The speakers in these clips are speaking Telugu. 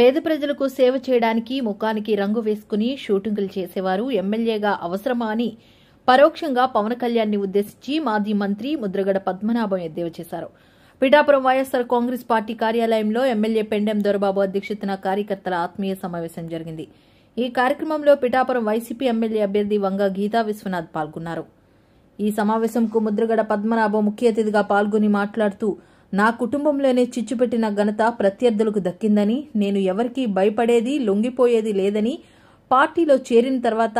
పేద ప్రజలకు సేవ చేయడానికి ముఖానికి రంగు వేసుకుని షూటింగులు చేసేవారు ఎమ్మెల్యేగా అవసరమా అని పరోక్షంగా పవన్ కళ్యాణ్ని ఉద్దేశించి మాజీ మంత్రి ముద్రగడ పద్మనాభం ఎద్దేవా చేశారు. పిఠాపురం వైఎస్సార్ కాంగ్రెస్ పార్టీ కార్యాలయంలో ఎమ్మెల్యే పెండెం దొరబాబు అధ్యక్షతన కార్యకర్తల ఆత్మీయ సమావేశం జరిగింది. ఈ కార్యక్రమంలో పిఠాపురం వైసీపీ ఎమ్మెల్యే అభ్యర్థి వంగ గీతా విశ్వనాథ్ పాల్గొన్నారు. ఈ సమావేశంకు ముద్రగడ పద్మనాభం ముఖ్య అతిథిగా పాల్గొని మాట్లాడుతూ నా కుటుంబంలోనే చిచ్చుపెట్టిన ఘనత ప్రత్యర్థులకు దక్కిందని నేను ఎవరికీ భయపడేది లొంగిపోయేది లేదని పార్టీలో చేరిన తర్వాత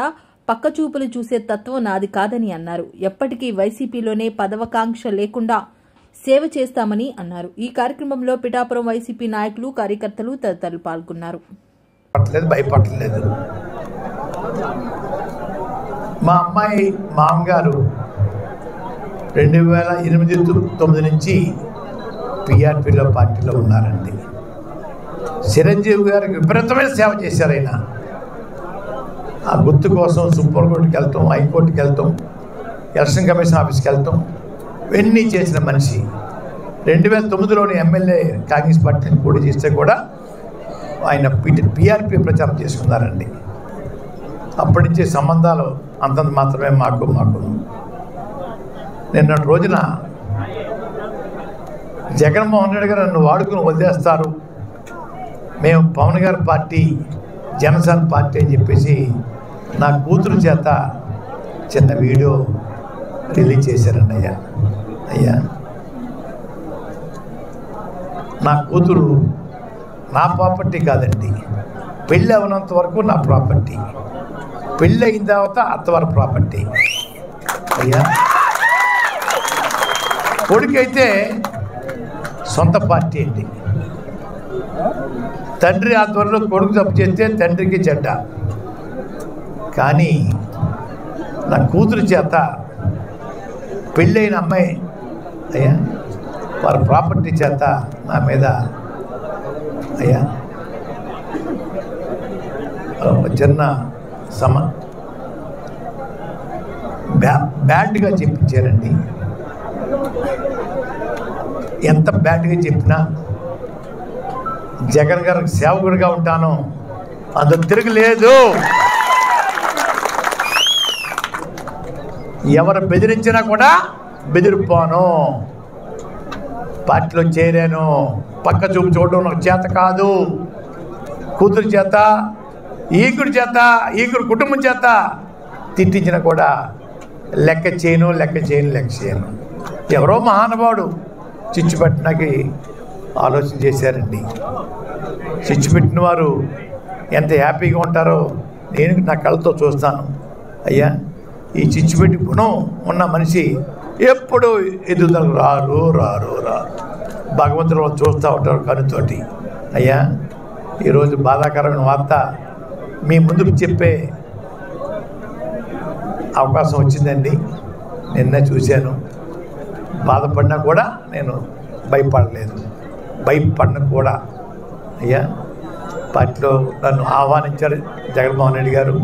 పక్కచూపులు చూసే తత్వం నాది కాదని అన్నారు. ఎప్పటికీ వైసీపీలోనే పదవకాంక్ష లేకుండా సేవ చేస్తామని అన్నారు. ఈ కార్యక్రమంలో పిఠాపురం వైసీపీ నాయకులు కార్యకర్తలు తదితరులు పాల్గొన్నారు. భయపడలేదు మా అమ్మాయి మామగారు రెండు వేల ఎనిమిది తొమ్మిది నుంచి పిఆర్పిలో పార్టీలో ఉన్నారండి. చిరంజీవి గారికి విపరీతమైన సేవ చేశారు ఆయన. ఆ గుర్తు కోసం సుప్రీంకోర్టుకి వెళ్తాం హైకోర్టుకి వెళ్తాం ఎలక్షన్ కమిషన్ ఆఫీస్కి వెళ్తాం. ఇవన్నీ చేసిన మనిషి. రెండు వేల తొమ్మిదిలోని ఎమ్మెల్యే కాంగ్రెస్ పార్టీని పోటీ చేస్తే కూడా ఆయన పిటి పిఆర్పి ప్రచారం చేసుకున్నారండి. అప్పటి నుంచి సంబంధాలు అంతంత మాత్రమే మాకు మాకు. నిన్నటి రోజున జగన్మోహన్ రెడ్డి గారు నన్ను వాడుకుని వదిలేస్తారు. మేము పవన్ గారి పార్టీ జనసేన పార్టీ అని చెప్పేసి నా కూతురు చేత చిన్న వీడియో రిలీజ్ చేశారండి అయ్యా. అయ్యా. నా కూతురు నా ప్రాపర్టీ కాదండి. పెళ్ళి అవనంత వరకు నా ప్రాపర్టీ పెళ్ళి అయిన తర్వాత అత్తవారి ప్రాపర్టీ అయ్యా. కొడుకైతే సొంత పార్టీ అండి. తండ్రి ఆధ్వర్యంలో కొడుకు తప్పు చేస్తే తండ్రికి చెడ్డ కానీ నా కూతురు చేత పెళ్ళైన అమ్మాయి అయ్యా వారి ప్రాపర్టీ చేత నా మీద అయ్యా ఒక చిన్న సమ బ్యా బ్యాడ్గా చెప్పించారండి. ఎంత బ్యాడ్గా చెప్పినా జగన్ గారికి సేవకుడిగా ఉంటాను. అందులో తిరగలేదు. ఎవరు బెదిరించినా కూడా బెదిరిపోను. పార్టీలో చేరాను. పక్క చూపు చూడడం నాకు చేత కాదు. కూతురు చేత ఈకుడి చేత ఈకుడి కుటుంబం చేత తిట్టించిన కూడా లెక్క చేయను లెక్క చేయను లెక్క చేయను. ఎవరో మహానుభావుడు. చిచ్చు పెట్టడానికి ఆలోచన చేశారండి. చిచ్చు పెట్టిన వారు ఎంత హ్యాపీగా ఉంటారో నేను నా కళ్ళతో చూస్తాను. అయ్యా ఈ చిచ్చు పెట్టి గుణం ఉన్న మనిషి ఎప్పుడూ ఎదుగుదలకు రారు రారు రారు. భగవంతుడు వాళ్ళు చూస్తూ ఉంటారు కనుతోటి. అయ్యా ఈరోజు బాధాకరమైన వార్త మీ ముందుకు చెప్పే అవకాశం వచ్చిందండి. నిన్న చూశాను. బాధపడినా కూడా నేను భయపడలేదు. భయపడిన కూడా. అయ్యా పార్టీలో నన్ను ఆహ్వానించారు జగన్మోహన్ రెడ్డి గారు.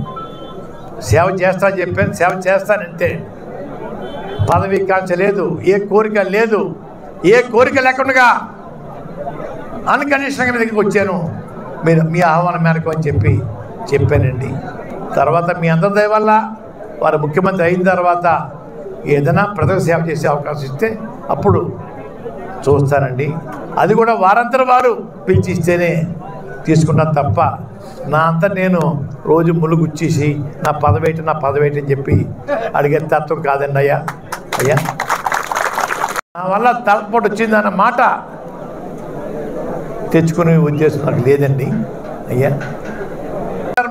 సేవ చేస్తా చెప్పాను సేవ చేస్తానంటే పదవి కాంక్ష లేదు ఏ కోరిక లేదు ఏ కోరిక లేకుండా అన్కండిషన్గా మీ దగ్గరికి వచ్చాను. మీరు మీ ఆహ్వానం మేరకు అని చెప్పి చెప్పానండి. తర్వాత మీ అందరి దయ వల్ల వారు ముఖ్యమంత్రి అయిన తర్వాత ఏదైనా ప్రజలకు సేవ చేసే అవకాశం ఇస్తే అప్పుడు చూస్తానండి. అది కూడా వారంతర వారు పిలిచి ఇస్తేనే తీసుకున్నాను తప్ప నా అంతా నేను రోజు ములుగుచ్చేసి నా పదవేటి నా పదవేటి అని చెప్పి అడిగే తత్వం కాదండి అయ్యా. అయ్యా. నా వల్ల తలపోటు వచ్చిందన్న మాట తెచ్చుకునే ఉద్దేశం నాకు లేదండి. అయ్యా.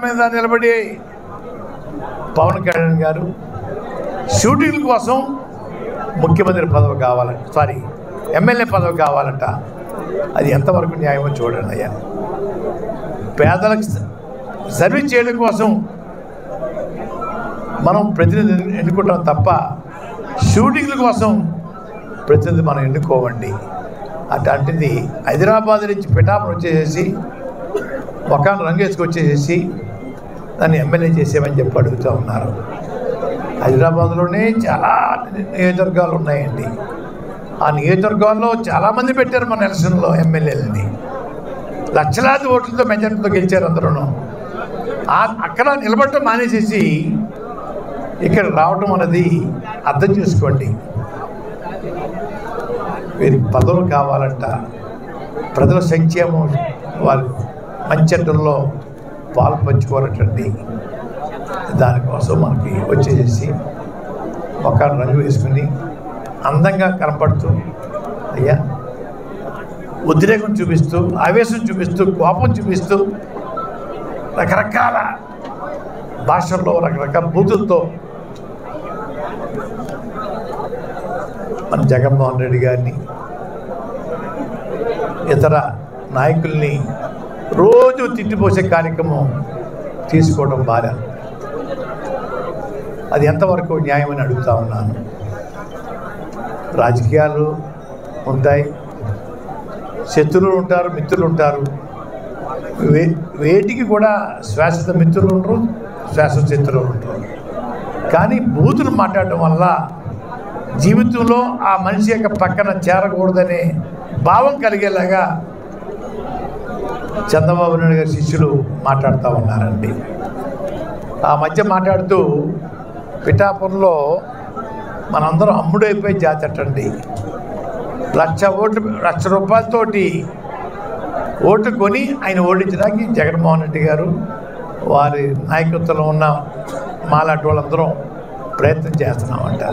మీద నిలబడి పవన్ కళ్యాణ్ గారు షూటింగ్ కోసం ముఖ్యమంత్రి పదవి కావాలంట సారీ ఎమ్మెల్యే పదవి కావాలంట. అది ఎంతవరకు న్యాయమో చూడండి అయ్యా. పేదలకు సర్వీస్ చేయడం కోసం మనం ప్రతినిధి ఎన్నుకుంటాం తప్ప షూటింగ్ల కోసం ప్రతినిధి మనం ఎన్నుకోవండి. అట్లాంటిది హైదరాబాద్ నుంచి పిఠాపురం వచ్చేసేసి ముఖాన్ని రంగు వచ్చేసేసి దాన్ని ఎమ్మెల్యే చేసేమని చెప్పి అడుగుతూ ఉన్నారు. హైదరాబాద్లోనే చాలా నియోజకవర్గాలు ఉన్నాయండి ఆ నియోజకవర్గాల్లో చాలామంది పెట్టారు మన ఎలక్షన్లో ఎమ్మెల్యేలని. లక్షలాది ఓట్లతో మెజార్టీతో గెలిచారు అందరూ అక్కడ నిలబడటం మానేసేసి ఇక్కడ రావటం అనేది అర్థం చేసుకోండి. వీరికి పదవులు కావాలంట. ప్రజల సంక్షేమం వారు మంచి పాలు పంచుకోవాలటండి. దానికోసం మనకి వచ్చేసేసి ఒక రంగు వేసుకుని అందంగా కనపడుతూ అయ్యా ఉద్రేకం చూపిస్తూ ఆవేశం చూపిస్తూ కోపం చూపిస్తూ రకరకాల భాషల్లో రకరకాల బూతులతో మన జగన్మోహన్ రెడ్డి గారిని ఇతర నాయకుల్ని రోజు తిట్టిపోసే కార్యక్రమం తీసుకోవడం బాగా అది ఎంతవరకు న్యాయమని అడుగుతా ఉన్నాను? రాజకీయాలు ఉంటాయి. శత్రువులు ఉంటారు మిత్రులు ఉంటారు. వే వేటికి కూడా శాశ్వత మిత్రులు ఉండరు శాశ్వత శత్రువులు ఉంటారు కానీ బూతులు మాట్లాడటం వల్ల జీవితంలో ఆ మనిషి యొక్క పక్కన చేరకూడదనే భావం కలిగేలాగా చంద్రబాబు నాయుడు గారి శిష్యులు మాట్లాడుతూ ఉన్నారండి. ఆ మధ్య మాట్లాడుతూ పిఠాపురంలో మనందరం అమ్ముడైపోయి జాతటండి లక్ష ఓట్లు లక్ష రూపాయలతోటి ఓటు కొని ఆయన ఓడించడానికి జగన్మోహన్ రెడ్డి గారు వారి నాయకత్వంలో ఉన్న మాలాంటి వాళ్ళందరం ప్రయత్నం చేస్తున్నామంట.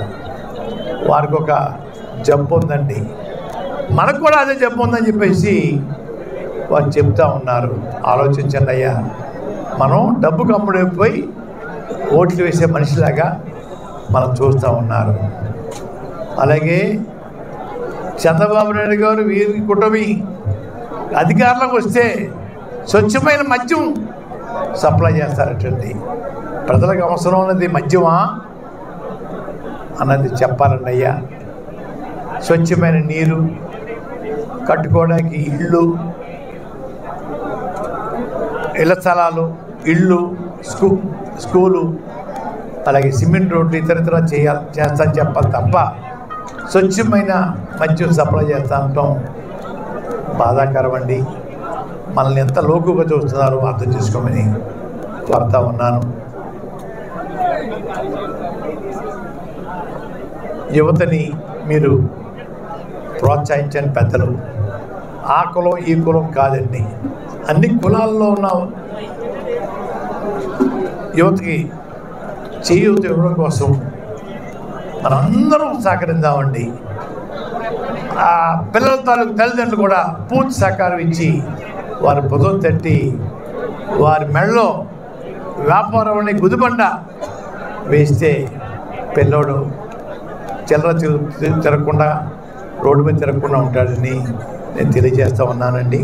వారికి ఒక జబ్బు ఉందండి. మనకు కూడా అదే జబ్బు ఉందని చెప్పేసి వారు చెప్తా ఉన్నారు. ఆలోచించండి అయ్యా. మనం డబ్బు కమ్ముడైపోయి ఓట్లు వేసే మనిషిలాగా మనం చూస్తూ ఉన్నారు. అలాగే చంద్రబాబు నాయుడు గారు వీరి కుటుంబీ అధికారంలోకి వస్తే స్వచ్ఛమైన మద్యం సప్లై చేస్తారటండి. ప్రజలకు అవసరం ఉన్నది మద్యమా? అన్నది చెప్పాలండి అయ్యా స్వచ్ఛమైన నీరు కట్టుకోవడానికి ఇళ్ళు ఇళ్ళ స్థలాలు ఇళ్ళు స్కూ స్కూలు అలాగే సిమెంట్ రోడ్లు ఇతరితర చేయాలి చేస్తాను చెప్పాలి తప్ప స్వచ్ఛమైన మద్యం సప్లై చేస్తా ఉంటాం. బాధాకరం అండి మనల్ని ఎంత లోకుగా చూస్తున్నారో అర్థం చేసుకోమని కోరుతా ఉన్నాను. యువతని మీరు ప్రోత్సహించని పెద్దలు ఆ కులం ఈ కులం కాదండి. అన్ని కులాల్లో ఉన్న యువతకి చేయూత ఇవ్వడం కోసం మనందరం సహకరిందామండి ఆ పిల్లల తాలూకు తల్లిదండ్రులు కూడా పూర్తి సహకారం ఇచ్చి వారి భుజం తట్టి వారి మెడలో వ్యాపారం అనే గుదిబండ వేస్తే పిల్లోడు చిల్లర తిరగకుండా రోడ్డు మీద తిరగకుండా ఉంటాడని నేను తెలియజేస్తా ఉన్నానండి.